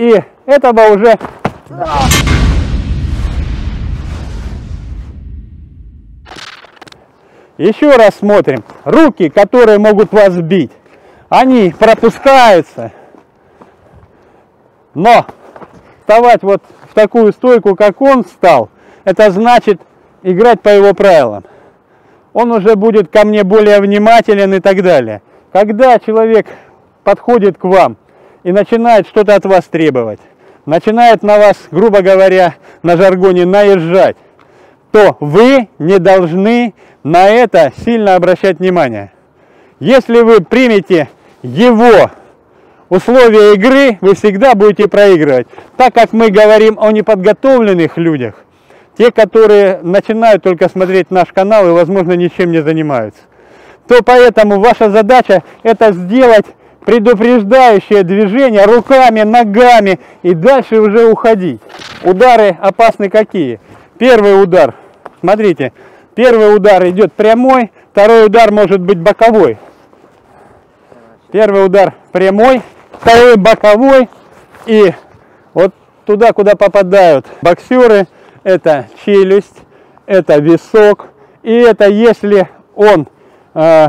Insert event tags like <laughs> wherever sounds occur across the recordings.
И этого уже... Еще раз смотрим. Руки, которые могут вас бить, они пропускаются. Но вставать вот в такую стойку, как он встал, это значит играть по его правилам. Он уже будет ко мне более внимателен и так далее. Когда человек подходит к вам и начинает что-то от вас требовать, начинает на вас, грубо говоря, на жаргоне наезжать, то вы не должны на это сильно обращать внимание. Если вы примете его условия игры, вы всегда будете проигрывать. Так как мы говорим о неподготовленных людях, те, которые начинают только смотреть наш канал и, возможно, ничем не занимаются, то поэтому ваша задача это сделать предупреждающее движение руками, ногами и дальше уже уходить. Удары опасны какие? Первый удар, смотрите, первый удар идет прямой, второй удар может быть боковой. Первый удар прямой, второй боковой и вот туда, куда попадают боксеры, это челюсть, это висок и это если он э,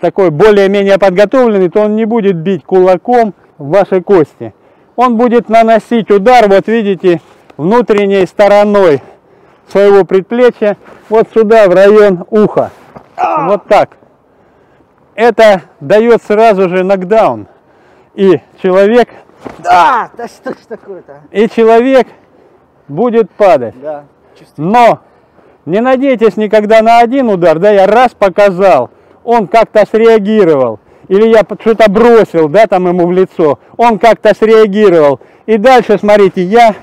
такой более-менее подготовленный, то он не будет бить кулаком в вашей кости. Он будет наносить удар, вот видите, внутренней стороной своего предплечья, вот сюда, в район уха. Вот так. Это дает сразу же нокдаун. И человек... Да, да что ж такое-то? И человек будет падать. Да. Но не надейтесь никогда на один удар, да, я раз показал, он как-то среагировал, или я что-то бросил, да, там ему в лицо, он как-то среагировал. И дальше, смотрите, я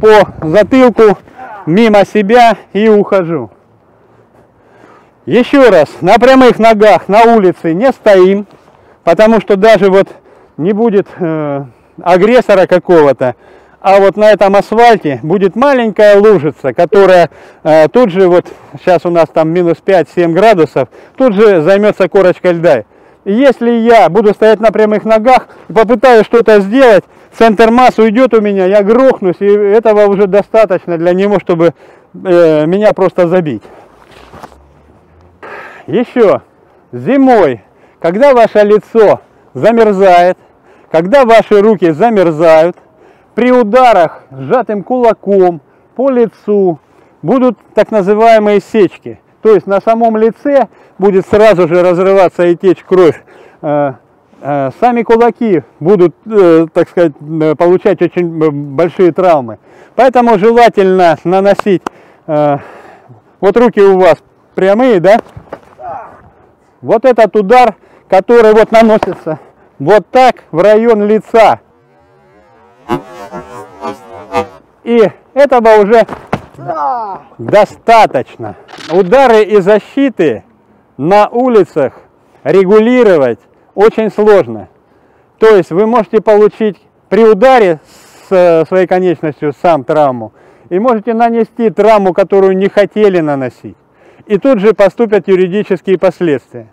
по затылку мимо себя и ухожу. Еще раз, на прямых ногах на улице не стоим, потому что даже вот не будет э, агрессора какого-то, а вот на этом асфальте будет маленькая лужица, которая э, тут же, вот сейчас у нас там минус 5-7 градусов, тут же займется корочкой льда. Если я буду стоять на прямых ногах и попытаюсь что-то сделать, центр массы уйдет у меня, я грохнусь, и этого уже достаточно для него, чтобы э, меня просто забить. Еще зимой, когда ваше лицо замерзает, когда ваши руки замерзают, при ударах сжатым кулаком по лицу будут так называемые сечки. То есть на самом лице будет сразу же разрываться и течь кровь. Э, э, сами кулаки будут, э, так сказать, получать очень большие травмы. Поэтому желательно наносить, вот руки у вас прямые, да? Вот этот удар, который вот наносится вот так в район лица. И этого уже достаточно. Удары и защиты на улицах регулировать очень сложно. То есть вы можете получить при ударе с э, своей конечностью сам травму и можете нанести травму, которую не хотели наносить. И тут же поступят юридические последствия.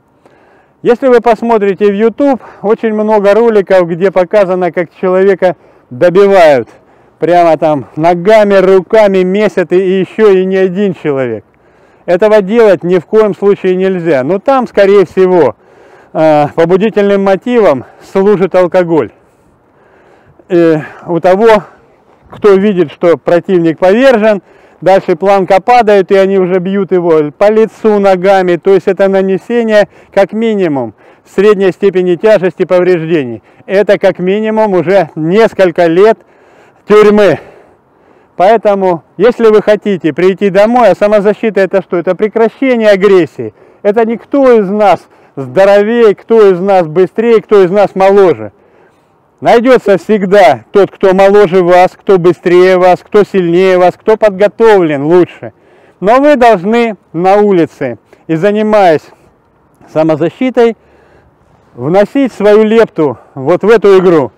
Если вы посмотрите в YouTube, очень много роликов, где показано, как человека добивают прямо там ногами, руками месят и, еще и не один человек. Этого делать ни в коем случае нельзя. Но там, скорее всего, э, побудительным мотивом служит алкоголь. И у того, кто видит, что противник повержен, дальше планка падает, и они уже бьют его по лицу ногами. То есть это нанесение как минимум средней степени тяжести повреждений. Это как минимум уже несколько лет тюрьмы. Поэтому, если вы хотите прийти домой, а самозащита это что? Это прекращение агрессии. Это не кто из нас здоровее, кто из нас быстрее, кто из нас моложе. Найдется всегда тот, кто моложе вас, кто быстрее вас, кто сильнее вас, кто подготовлен лучше. Но вы должны на улице и занимаясь самозащитой, вносить свою лепту вот в эту игру.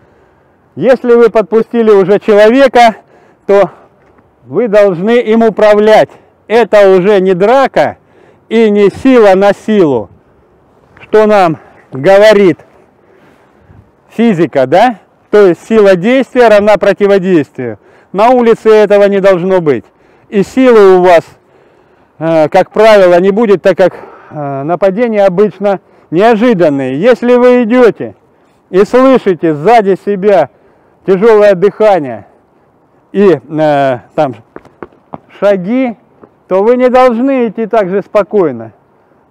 Если вы подпустили уже человека, то вы должны им управлять. Это уже не драка и не сила на силу, что нам говорит физика, да? То есть сила действия равна противодействию. На улице этого не должно быть. И силы у вас, э, как правило, не будет, так как э, нападения обычно неожиданные. Если вы идете и слышите сзади себя тяжелое дыхание и э, там шаги, то вы не должны идти так же спокойно.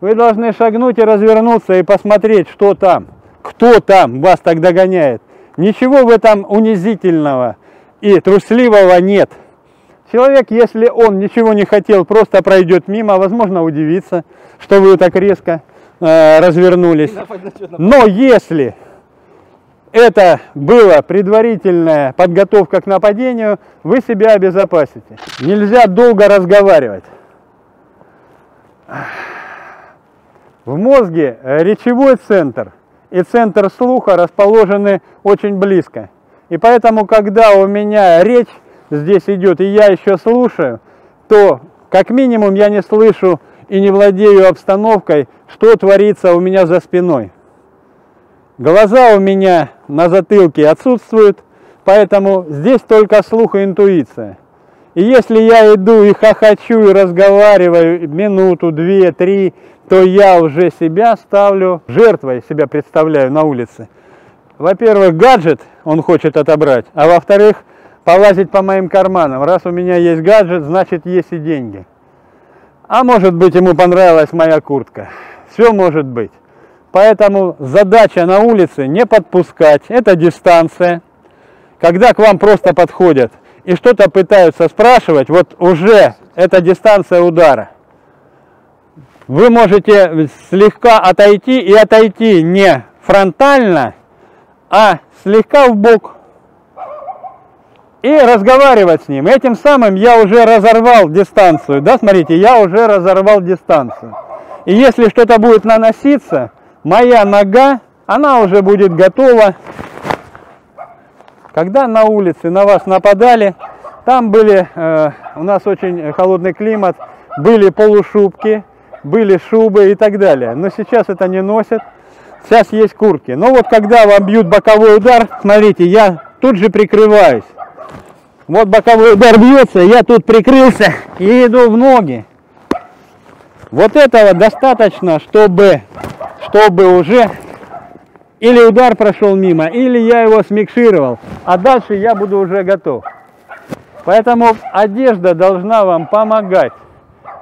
Вы должны шагнуть и развернуться и посмотреть, что там, кто там вас так догоняет. Ничего в этом унизительного и трусливого нет. Человек, если он ничего не хотел, просто пройдет мимо, возможно, удивится, что вы так резко э, развернулись. Но если это была предварительная подготовка к нападению, вы себя обезопасите. Нельзя долго разговаривать. В мозге речевой центр и центр слуха расположены очень близко. И поэтому, когда у меня речь здесь идет, и я еще слушаю, то как минимум я не слышу и не владею обстановкой, что творится у меня за спиной. Глаза у меня на затылке отсутствуют, поэтому здесь только слух и интуиция. И если я иду и хохочу, и разговариваю минуту, две, три, то я уже себя ставлю жертвой, себя представляю на улице. Во-первых, гаджет он хочет отобрать, а во-вторых, полазить по моим карманам. Раз у меня есть гаджет, значит есть и деньги. А может быть ему понравилась моя куртка. Все может быть. Поэтому задача на улице не подпускать, это дистанция. Когда к вам просто подходят и что-то пытаются спрашивать, вот уже это дистанция удара. Вы можете слегка отойти и отойти не фронтально, а слегка в бок и разговаривать с ним. Этим самым я уже разорвал дистанцию. Да, смотрите, я уже разорвал дистанцию. И если что-то будет наноситься, моя нога, она уже будет готова. Когда на улице на вас нападали, там были, э, у нас очень холодный климат, были полушубки, были шубы и так далее. Но сейчас это не носят, сейчас есть куртки. Но вот когда вам бьют боковой удар, смотрите, я тут же прикрываюсь. Вот боковой удар бьется, я тут прикрылся и иду в ноги. Вот этого достаточно, чтобы чтобы уже или удар прошел мимо, или я его смикшировал, а дальше я буду уже готов. Поэтому одежда должна вам помогать.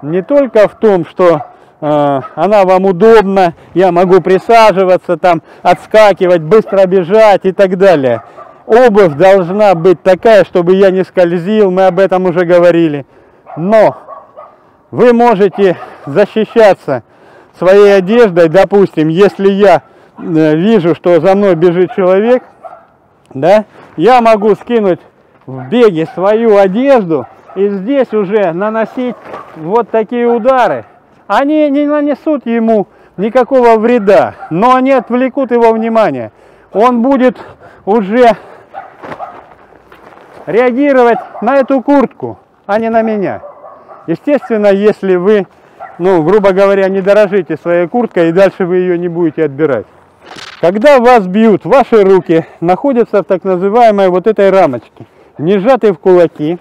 Не только в том, что э, она вам удобна, я могу присаживаться, там, отскакивать, быстро бежать и так далее. Обувь должна быть такая, чтобы я не скользил, мы об этом уже говорили. Но вы можете защищаться своей одеждой, допустим, если я э, вижу, что за мной бежит человек, да, я могу скинуть в беге свою одежду и здесь уже наносить вот такие удары. Они не нанесут ему никакого вреда, но они отвлекут его внимание. Он будет уже реагировать на эту куртку, а не на меня. Естественно, если вы ну, грубо говоря, не дорожите своей курткой и дальше вы ее не будете отбирать. Когда вас бьют, ваши руки находятся в так называемой вот этой рамочке, не сжаты в кулаки,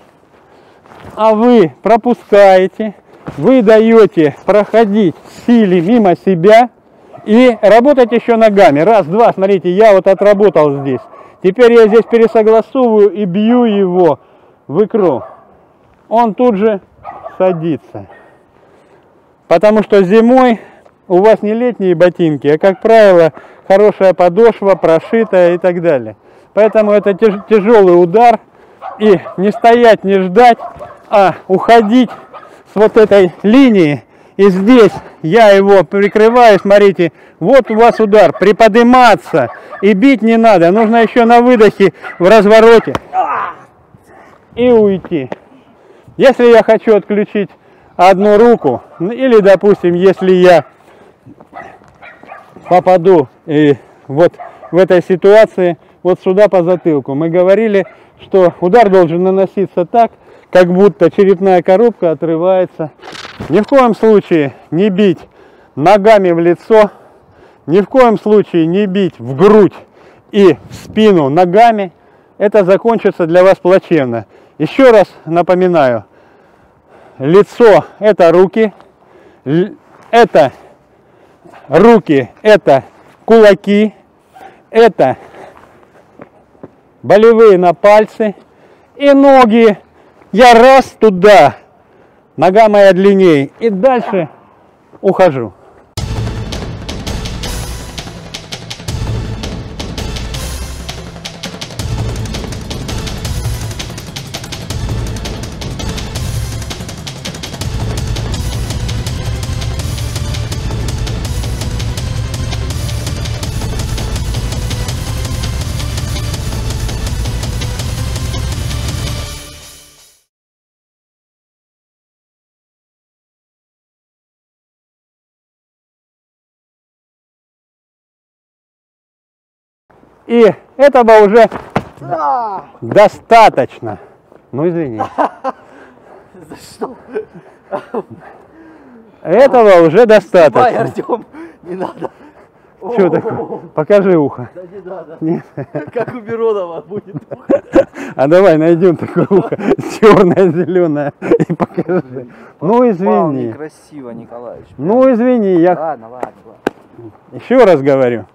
а вы пропускаете, вы даете проходить силе мимо себя и работать еще ногами. Раз, два, смотрите, я вот отработал здесь. Теперь я здесь пересогласовываю и бью его в икру. Он тут же садится. Потому что зимой у вас не летние ботинки, а, как правило, хорошая подошва, прошитая и так далее. Поэтому это тяжелый удар. И не стоять, не ждать, а уходить с вот этой линии. И здесь я его прикрываю, смотрите, вот у вас удар, приподниматься. И бить не надо, нужно еще на выдохе в развороте. И уйти. Если я хочу отключить одну руку, ну, или, допустим, если я попаду и вот в этой ситуации вот сюда по затылку. Мы говорили, что удар должен наноситься так, как будто черепная коробка отрывается. Ни в коем случае не бить ногами в лицо, ни в коем случае не бить в грудь и в спину ногами, это закончится для вас плачевно. Еще раз напоминаю, лицо это руки, это руки это кулаки, это болевые на пальцы. И ноги. Я раз туда, нога моя длиннее, и дальше ухожу. И этого уже А, достаточно. Ну извини. <laughs> за что? Этого уже достаточно. Артем, не надо. Что такое? Покажи ухо. Да не надо. Нет. <laughs> Как у Миронова будет. <laughs> А давай найдем такое ухо черное, зеленое и покажи. Ну извини. некрасиво, Николаевич. Ну извини, я Ладно, ладно, ладно. еще раз говорю.